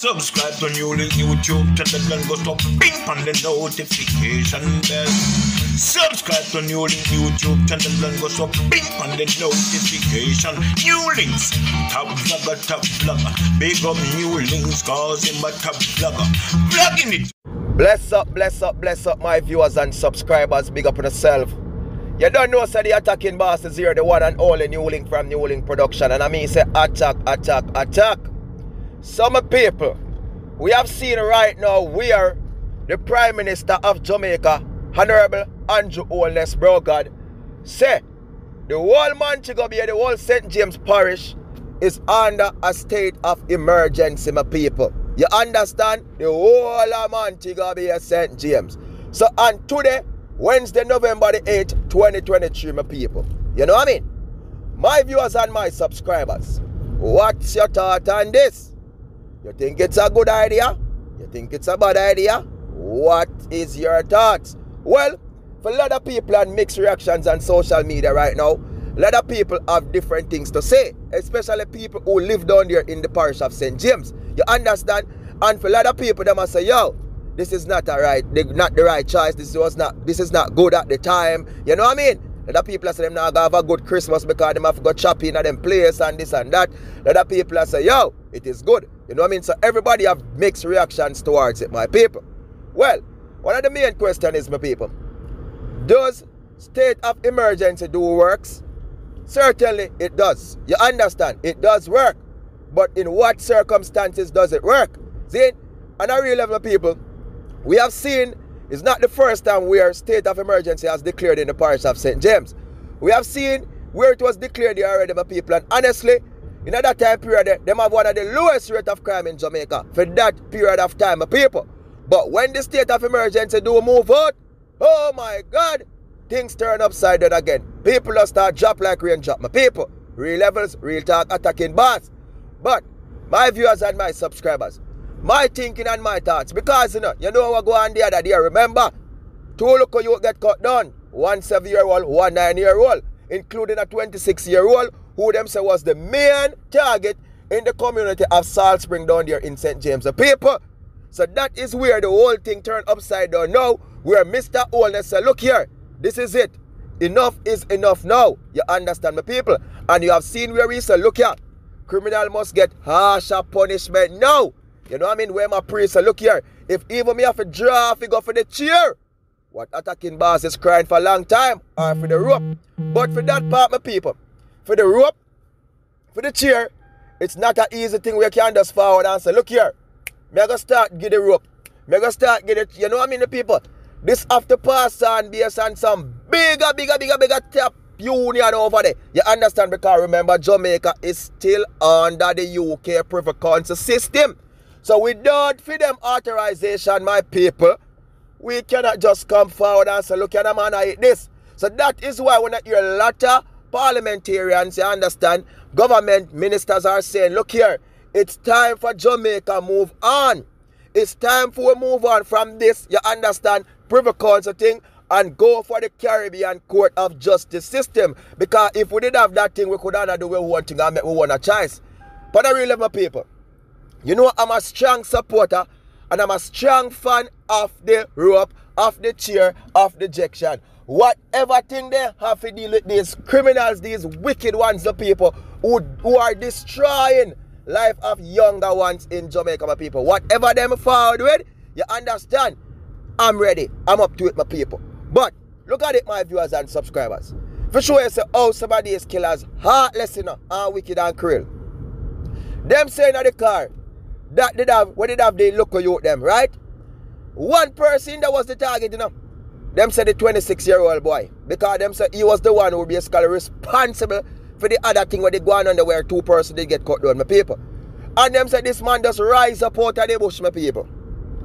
Subscribe to New YouTube channel and go to ping on the notification bell. Subscribe to New YouTube channel and go to ping on the notification. New Links, top vlogger, top vlogger. Big up New Links, cause him a top vlogger. Vlogging it. Bless up, bless up, bless up, my viewers and subscribers. Big up on yourself. You don't know, say the attacking boss is here, the one and only New Link from New Link Production. And I mean, say attack, attack, attack. Some people, we have seen right now where the Prime Minister of Jamaica, Honorable Andrew Holness Brogard, say the whole Bay, the whole St. James Parish is under a state of emergency, my people. You understand? The whole of Bay, St. James. So, and today, Wednesday, November the 8th, 2023, my people. You know what I mean? My viewers and my subscribers, what's your thought on this? You think it's a good idea? You think it's a bad idea? What is your thoughts? Well, for a lot of people and mixed reactions on social media right now, a lot of people have different things to say, especially people who live down there in the parish of St. James. You understand? And for a lot of people, they must say, yo, this is not a right, not the right choice. This was not, this is not good at the time. You know what I mean? A lot of people say them now have a good Christmas because them have to go shopping at them place and this and that. A lot of people say, yo, it is good. You know what I mean? So everybody have mixed reactions towards it, my people. Well, one of the main question is, my people, does state of emergency do works? Certainly it does. You understand? It does work. But in what circumstances does it work? See, on a real level, people, we have seen it's not the first time where state of emergency has declared in the parish of St. James. We have seen where it was declared already, my people. And honestly, in that time period, them have one of the lowest rate of crime in Jamaica for that period of time, people. But when the state of emergency do move out, oh my God, things turn upside down again. People just start drop like rain drop. My people, real levels, real talk, attacking boss. But my viewers and my subscribers, my thinking and my thoughts, because you know, you know what go on the other day, remember? Two local you get cut down. One seven year old, one nine year old, including a 26 year old who them say was the main target in the community of Salt Spring down there in St. James. The people. So that is where the whole thing turned upside down now, where Mr. Holness said, look here, this is it. Enough is enough now. You understand the people? And you have seen where he said, look here, criminal must get harsher punishment now. You know what I mean? Where my priest said, look here, if even me have to draw figure for the chair, what attacking boss is crying for a long time, or for the rope. But for that part, my people, for the rope, for the chair, it's not an easy thing where you can just forward and say, look here, me start get the rope. Me start get it, you know what I mean, the people? This after pass on based on some bigger, bigger, bigger, bigger tap union over there. You understand? Because remember, Jamaica is still under the UK privy council system. So without for them authorization, my people, we cannot just come forward and say, look at the man, I eat this. So that is why when I hear a lot of parliamentarians, you understand, government ministers are saying, look here, it's time for Jamaica move on. It's time for we move on from this, you understand, privy council thing and go for the Caribbean Court of Justice system. Because if we did have that thing, we could have do we want to and make we want a choice. But I really love my people. You know, I'm a strong supporter and I'm a strong fan of the rope, of the chair, of the ejection. Whatever thing they have to deal with these criminals, these wicked ones, the people who, who are destroying life of younger ones in Jamaica, my people. Whatever them forward with, you understand? I'm ready. I'm up to it, my people. But look at it, my viewers and subscribers. For sure, you say, oh, somebody is killers, heartless, know, and wicked and cruel. Them saying in the car, that did have, what did have they look at you them, right? One person that was the target, you know. Them said the 26 year old boy. Because them said he was the one who basically responsible for the other thing where they go on under where two persons they get cut down, my people. And them said this man just rise up out of the bush, my people.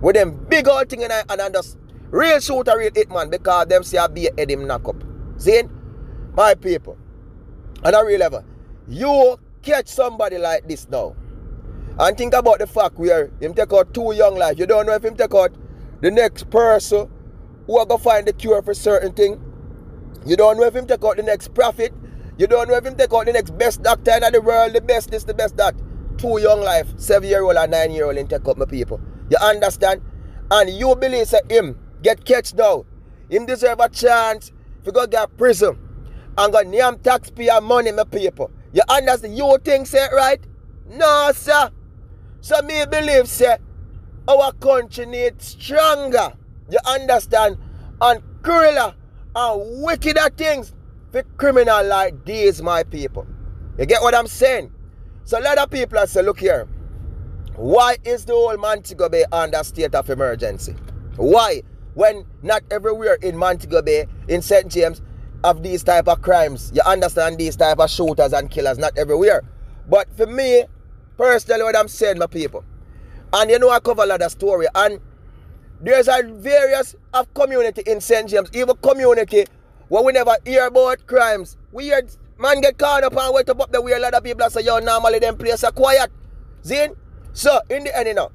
With them big old thing and, I, and I just real shooter, real hit man, because them say I be a head him knock up. See? My people. And I real ever. You catch somebody like this now. And think about the fact where him take out two young life. You don't know if him take out the next person who are going to find the cure for certain thing. You don't know if him take out the next prophet. You don't know if him take out the next best doctor in the world, the best this, the best that. two young life, seven year old and nine year old, and take up my people. You understand? And you believe that him get catched now. Him deserve a chance if you go get prison and go name taxpayer money, my people. You understand? You think say right? No, sir. So me believe, say, our country needs stronger. You understand? And crueler and wickeder things for criminal like these, my people. You get what I'm saying? So a lot of people say, look here. Why is the whole Montego Bay under state of emergency? Why? When not everywhere in Montego Bay, in St. James, of these type of crimes. You understand these type of shooters and killers, not everywhere. But for me, personally, what I'm saying, my people, and you know I cover a lot of story, and there's a various of community in St. James, even community where we never hear about crimes. We hear man get caught up and wait up the way a lot of people say, yo, normally them place are quiet. Zin? So, in the end, you know,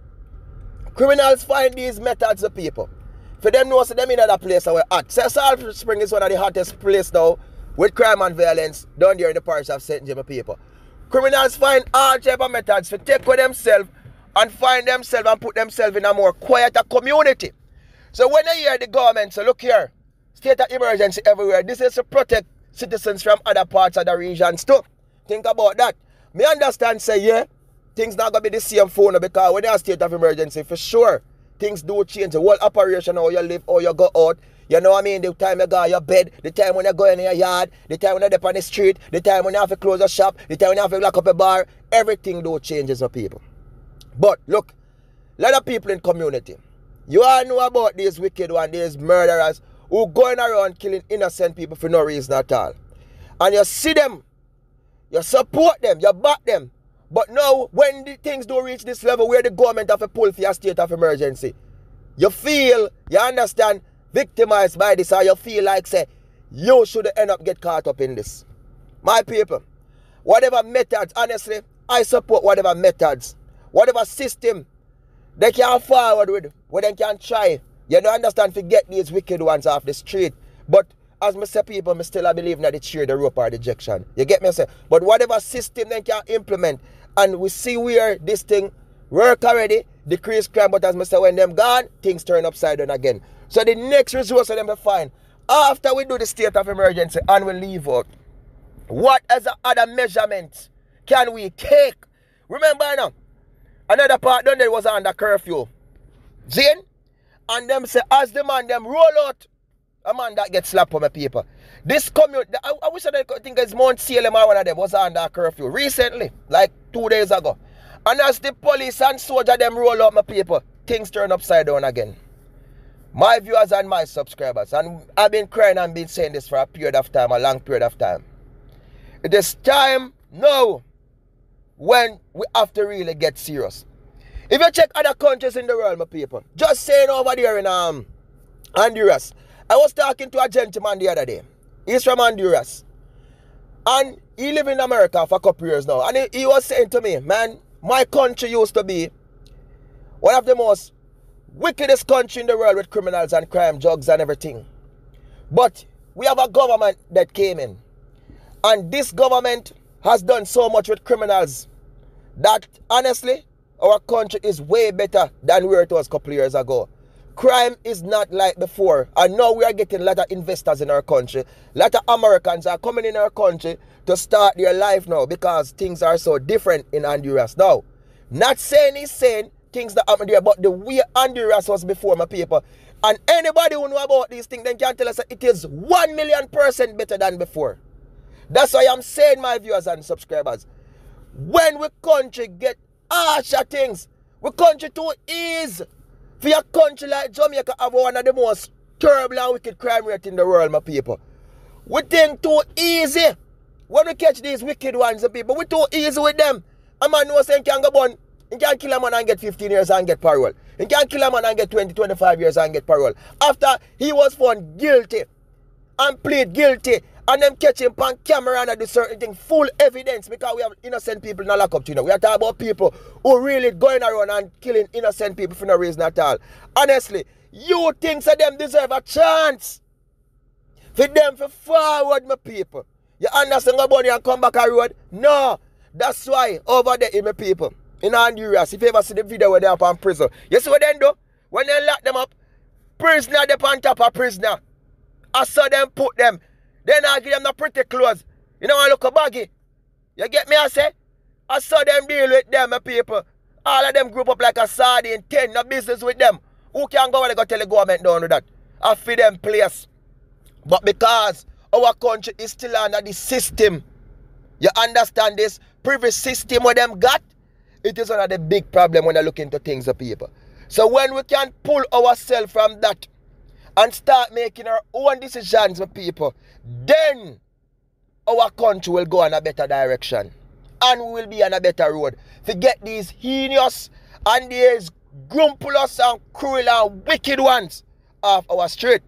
criminals find these methods of people. For them know, so them in other place where hot. So Salt Spring is one of the hottest places now with crime and violence down there in the parish of St. James people. Criminals find all type of methods to take with themselves and find themselves and put themselves in a more quieter community. So when I hear the government say, look here, state of emergency everywhere, this is to protect citizens from other parts of the regions too. Think about that. Me understand say, yeah, things not gonna be the same phone because when there's a state of emergency, for sure, things do change. The whole operation, how you live, how you go out. You know what I mean? The time you go your bed, the time when you go in your yard, the time when you're on the street, the time when you have to close a shop, the time when you have to lock up a bar, everything do changes for people. But look, a lot of people in community, you all know about these wicked ones, these murderers who going around killing innocent people for no reason at all. And you see them, you support them, you back them, but now, when the things do reach this level where the government have a pull for a state of emergency, you feel, you understand, victimized by this, or you feel like, say, you should end up get caught up in this. My people, whatever methods, honestly, I support whatever methods, whatever system they can forward with, where they can try. You don't understand, forget these wicked ones off the street. But as me say people, me still I believe that the cheer, the rope or the ejection. You get me? Say, but whatever system they can implement, and we see where this thing work already, decrease crime, but as I say, when them gone, things turn upside down again. So the next resource for them to find, after we do the state of emergency and we leave out, what as other measurements can we take? Remember now, another part done there was under curfew. Zane? And them say, as the man them roll out, a man that gets slapped on my paper. This community, I, I wish I think it's Mount Salem or one of them was under curfew recently, like two days ago. And as the police and soldier them roll out my people, things turn upside down again. My viewers and my subscribers, and I've been crying and been saying this for a period of time, a long period of time. It is time now when we have to really get serious. If you check other countries in the world, my people, just saying over there in um Honduras, I was talking to a gentleman the other day. He's from Honduras. And he live in America for a couple years now. And he, he was saying to me, man, my country used to be one of the most wickedest country in the world with criminals and crime, drugs and everything. But we have a government that came in. And this government has done so much with criminals that honestly, our country is way better than where it was a couple years ago crime is not like before. And now we are getting a lot of investors in our country. A lot of Americans are coming in our country to start their life now because things are so different in Honduras. Now, not saying he's saying things that happen there, but the way Honduras was before, my people. And anybody who know about these things, then can tell us that it is one million percent better than before. That's why I'm saying, my viewers and subscribers, when we country get harsher things, we country too easy for a country like Jamaica have one of the most terrible and wicked crime rate in the world, my people. We think too easy. When we catch these wicked ones, the people, we too easy with them. A man knows saying can go bun. He can kill a man and get 15 years and get parole. He can kill a man and get 20, 25 years and get parole. After he was found guilty and plead guilty and them catch him on camera and do certain thing, full evidence because we have innocent people the lock up you know. We are talking about people who really going around and killing innocent people for no reason at all. Honestly, you think that them deserve a chance for them for forward my people. You understand go bunny and come back a road? No. That's why over there in my people, in Honduras, if you ever see the video where they are in prison, you see what they do? When they lock them up, prisoner they on top of prisoner. I saw them put them. Then I give them the pretty clothes. You know I look a baggy. You get me I say? I saw them deal with them, people. All of them group up like a sardine, ten, no business with them. Who can go and go tell the government down with that? I feed them place. But because our country is still under the system, you understand this? Previous system where them got, it is one of the big problem when I look into things of people. So when we can pull ourselves from that and start making our own decisions with people, then our country will go in a better direction. And we will be on a better road. Forget these heinous and these grumpulous and cruel and wicked ones off our street.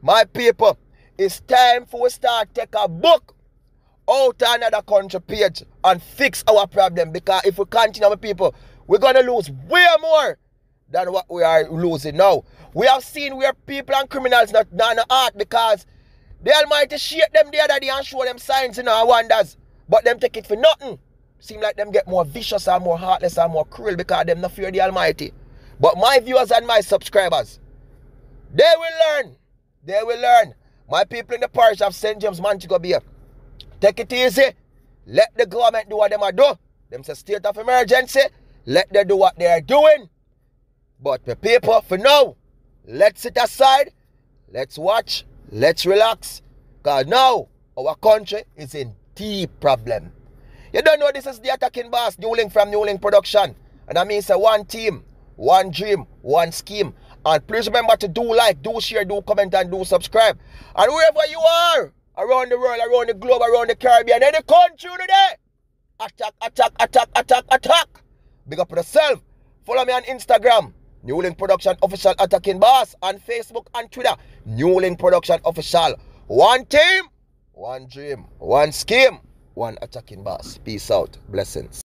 My people, it's time for we start take a book out another country page and fix our problem because if we continue with people, we're gonna lose way more than what we are losing now. We have seen where people and criminals not done art because the Almighty shake them the other day and show them signs in our wonders, but them take it for nothing. Seem like them get more vicious and more heartless and more cruel because them not fear the Almighty. But my viewers and my subscribers, they will learn. They will learn. My people in the parish of St. James Montego Bay, take it easy. Let the government do what they are do. Them say state of emergency. Let them do what they are doing. But the people, for now, let's sit aside. Let's watch. Let's relax. Because now, our country is in deep problem. You don't know this is the attacking boss, New Link from New Link Production. And I mean, it's a one team, one dream, one scheme. And please remember to do like, do share, do comment, and do subscribe. And wherever you are, around the world, around the globe, around the Caribbean, any country today, attack, attack, attack, attack, attack. Big up yourself. Follow me on Instagram, New Link Production Official Attacking Boss, on Facebook and Twitter, New Link Production Official. One team, one dream, one scheme, one attacking boss. Peace out. Blessings.